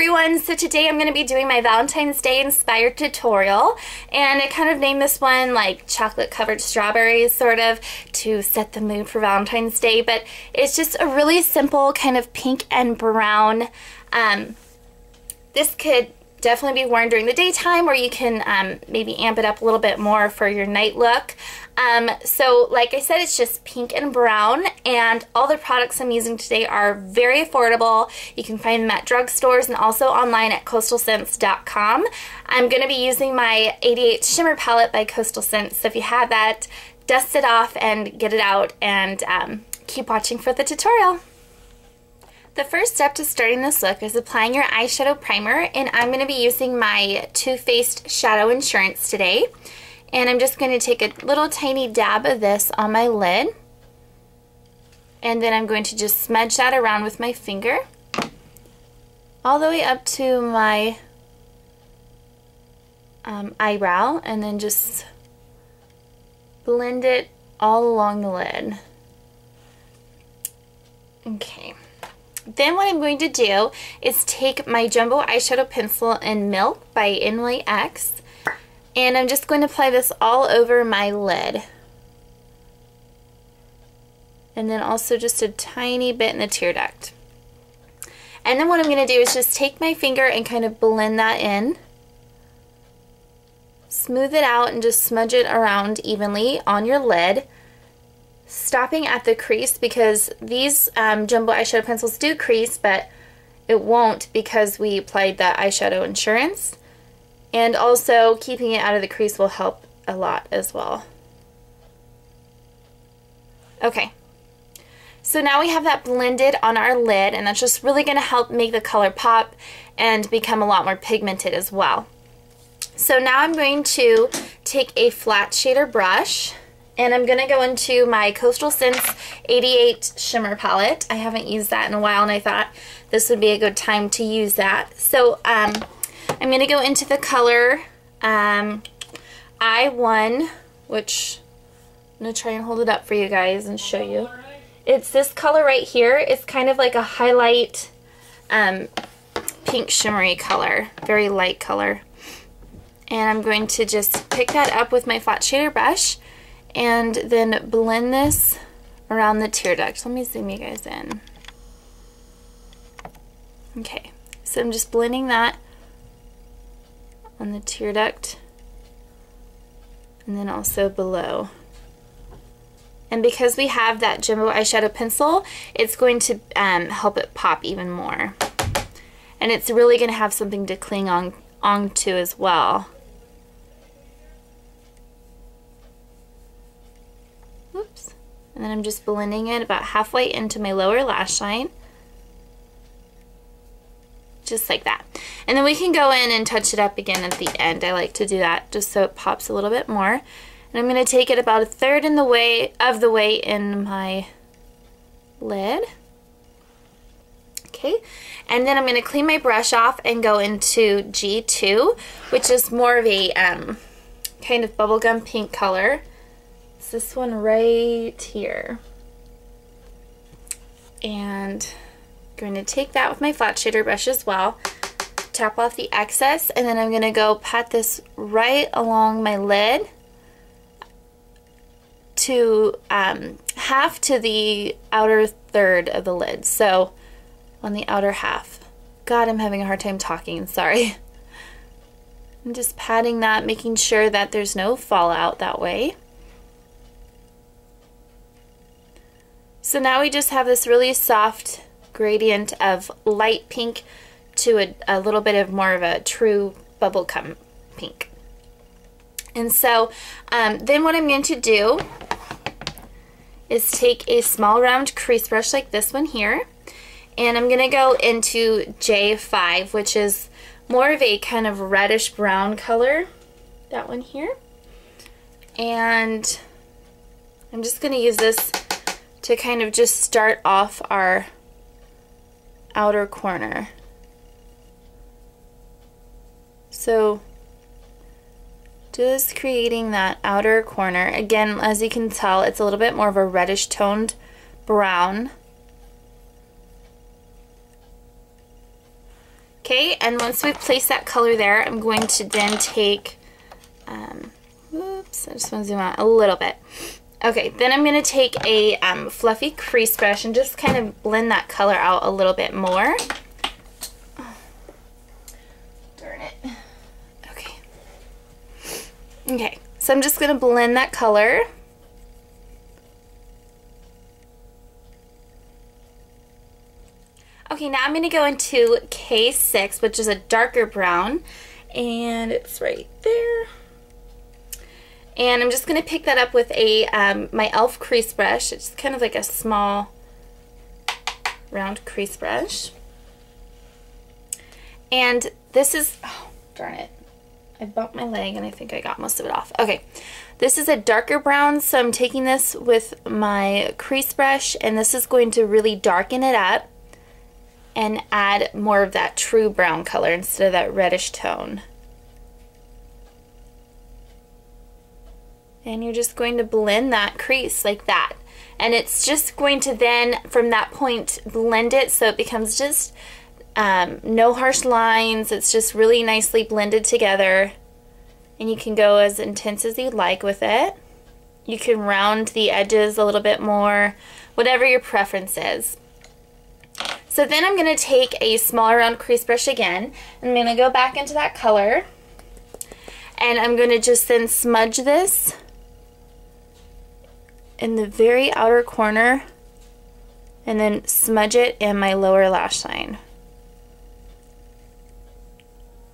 everyone! So today I'm going to be doing my Valentine's Day inspired tutorial and I kind of named this one like chocolate covered strawberries sort of to set the mood for Valentine's Day but it's just a really simple kind of pink and brown um, this could definitely be worn during the daytime or you can um, maybe amp it up a little bit more for your night look. Um, so like I said, it's just pink and brown and all the products I'm using today are very affordable. You can find them at drugstores and also online at coastalscents.com. I'm going to be using my 88 Shimmer Palette by Coastal Scents. So if you have that, dust it off and get it out and um, keep watching for the tutorial. The first step to starting this look is applying your eyeshadow primer and I'm going to be using my Too Faced Shadow Insurance today. And I'm just going to take a little tiny dab of this on my lid. And then I'm going to just smudge that around with my finger. All the way up to my um, eyebrow and then just blend it all along the lid. Okay. Then what I'm going to do is take my Jumbo Eyeshadow Pencil in Milk by NYX and I'm just going to apply this all over my lid. And then also just a tiny bit in the tear duct. And then what I'm going to do is just take my finger and kind of blend that in. Smooth it out and just smudge it around evenly on your lid. Stopping at the crease because these um, jumbo eyeshadow pencils do crease, but it won't because we applied that eyeshadow insurance. And also keeping it out of the crease will help a lot as well. Okay, so now we have that blended on our lid and that's just really going to help make the color pop and become a lot more pigmented as well. So now I'm going to take a flat shader brush and I'm going to go into my Coastal Scents 88 Shimmer Palette. I haven't used that in a while and I thought this would be a good time to use that. So um, I'm going to go into the color um, I-1, which I'm going to try and hold it up for you guys and show you. It's this color right here. It's kind of like a highlight um, pink shimmery color, very light color. And I'm going to just pick that up with my flat shader brush and then blend this around the tear duct. Let me zoom you guys in. Okay, so I'm just blending that on the tear duct and then also below. And because we have that Jumbo eyeshadow pencil, it's going to um, help it pop even more. And it's really going to have something to cling on onto as well. Oops. And then I'm just blending it about halfway into my lower lash line just like that. And then we can go in and touch it up again at the end. I like to do that just so it pops a little bit more. And I'm going to take it about a third in the way of the way in my lid. Okay, and then I'm going to clean my brush off and go into G2, which is more of a um, kind of bubblegum pink color. It's this one right here. And I'm going to take that with my flat shader brush as well, tap off the excess, and then I'm going to go pat this right along my lid to um, half to the outer third of the lid. So on the outer half. God, I'm having a hard time talking, sorry. I'm just patting that, making sure that there's no fallout that way. So now we just have this really soft gradient of light pink to a, a little bit of more of a true bubblegum pink. And so um, then what I'm going to do is take a small round crease brush like this one here and I'm going to go into J5 which is more of a kind of reddish brown color that one here and I'm just going to use this to kind of just start off our outer corner. So just creating that outer corner. Again, as you can tell, it's a little bit more of a reddish toned brown. Okay, and once we've placed that color there, I'm going to then take, um, whoops, I just want to zoom out a little bit. Okay, then I'm going to take a um, fluffy crease brush and just kind of blend that color out a little bit more. Darn it. Okay. Okay, so I'm just going to blend that color. Okay, now I'm going to go into K6, which is a darker brown, and it's right there. And I'm just going to pick that up with a um, my e.l.f. crease brush. It's kind of like a small round crease brush. And this is, oh, darn it. I bumped my leg and I think I got most of it off. Okay, this is a darker brown, so I'm taking this with my crease brush and this is going to really darken it up and add more of that true brown color instead of that reddish tone. And you're just going to blend that crease like that. And it's just going to then, from that point, blend it so it becomes just um, no harsh lines. It's just really nicely blended together. And you can go as intense as you'd like with it. You can round the edges a little bit more, whatever your preference is. So then I'm going to take a smaller round crease brush again. I'm going to go back into that color. And I'm going to just then smudge this in the very outer corner and then smudge it in my lower lash line.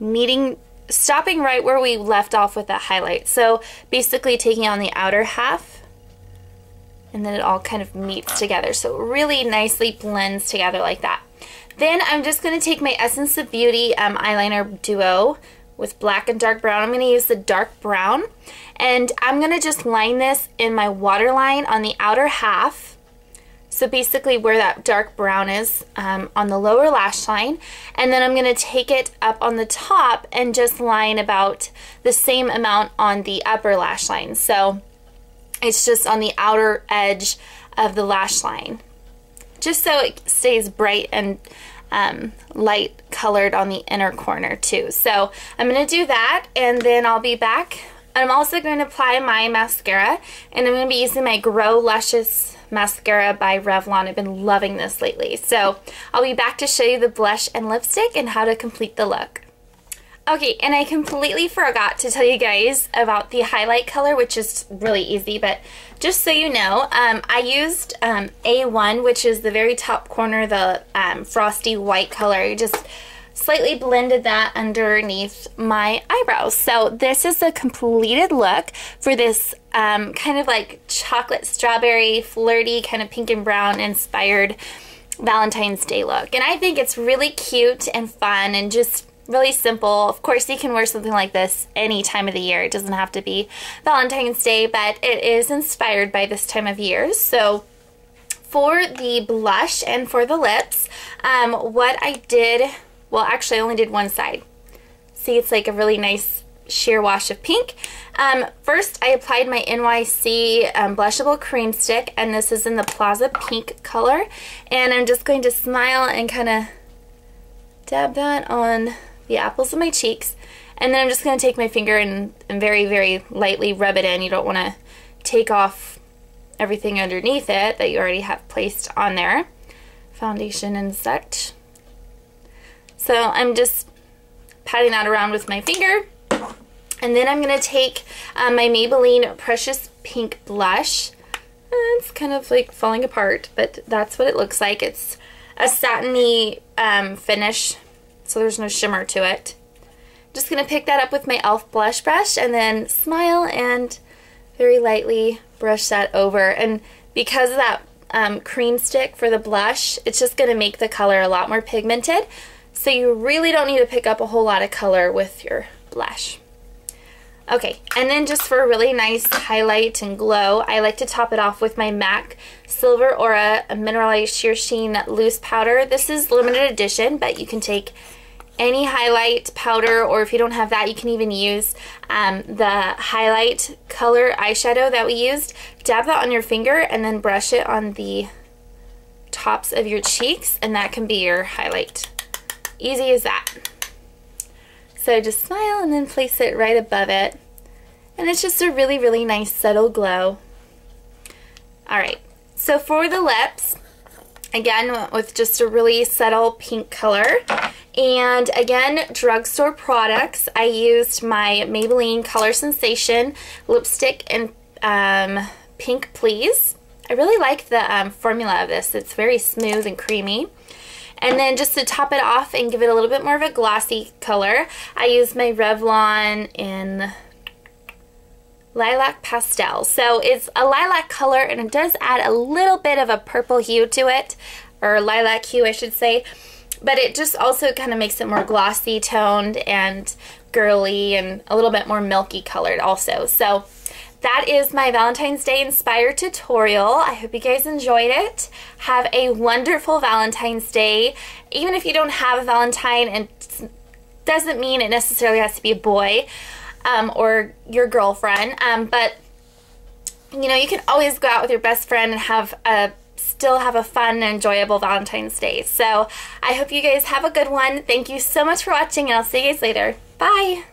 Meeting, stopping right where we left off with that highlight. So basically taking on the outer half and then it all kind of meets together. So it really nicely blends together like that. Then I'm just going to take my Essence of Beauty um, eyeliner duo with black and dark brown. I'm going to use the dark brown and I'm going to just line this in my waterline on the outer half. So basically where that dark brown is um, on the lower lash line. And then I'm going to take it up on the top and just line about the same amount on the upper lash line. So it's just on the outer edge of the lash line. Just so it stays bright and um, light colored on the inner corner too. So I'm going to do that and then I'll be back. I'm also going to apply my mascara and I'm going to be using my Grow Luscious mascara by Revlon. I've been loving this lately. So I'll be back to show you the blush and lipstick and how to complete the look. Okay, and I completely forgot to tell you guys about the highlight color, which is really easy, but just so you know, um, I used um, A1, which is the very top corner, the um, frosty white color. I just slightly blended that underneath my eyebrows. So this is the completed look for this um, kind of like chocolate strawberry, flirty, kind of pink and brown inspired Valentine's Day look. And I think it's really cute and fun and just really simple. Of course, you can wear something like this any time of the year. It doesn't have to be Valentine's Day, but it is inspired by this time of year. So for the blush and for the lips, um, what I did, well, actually I only did one side. See, it's like a really nice sheer wash of pink. Um, first, I applied my NYC um, Blushable Cream Stick, and this is in the Plaza Pink color. And I'm just going to smile and kind of dab that on the apples of my cheeks. And then I'm just going to take my finger and, and very, very lightly rub it in. You don't want to take off everything underneath it that you already have placed on there. Foundation and such. So I'm just patting that around with my finger. And then I'm going to take um, my Maybelline Precious Pink Blush. It's kind of like falling apart, but that's what it looks like. It's a satiny um, finish so there's no shimmer to it. Just going to pick that up with my e.l.f. blush brush and then smile and very lightly brush that over. And because of that um, cream stick for the blush, it's just going to make the color a lot more pigmented. So you really don't need to pick up a whole lot of color with your blush. Okay, and then just for a really nice highlight and glow, I like to top it off with my MAC Silver Aura Mineralized Sheer Sheen Loose Powder. This is limited edition, but you can take any highlight powder or if you don't have that you can even use um, the highlight color eyeshadow that we used. Dab that on your finger and then brush it on the tops of your cheeks and that can be your highlight. Easy as that. So just smile and then place it right above it. And it's just a really, really nice subtle glow. Alright, so for the lips, again with just a really subtle pink color. And again, drugstore products. I used my Maybelline Color Sensation lipstick in um, Pink Please. I really like the um, formula of this. It's very smooth and creamy. And then just to top it off and give it a little bit more of a glossy color, I used my Revlon in Lilac Pastelle. So it's a lilac color and it does add a little bit of a purple hue to it, or lilac hue I should say, but it just also kind of makes it more glossy toned and girly and a little bit more milky colored also. So that is my Valentine's Day inspired tutorial. I hope you guys enjoyed it. Have a wonderful Valentine's Day. Even if you don't have a Valentine, it doesn't mean it necessarily has to be a boy um, or your girlfriend, um, but you know, you can always go out with your best friend and have a still have a fun and enjoyable Valentine's Day. So I hope you guys have a good one. Thank you so much for watching and I'll see you guys later. Bye!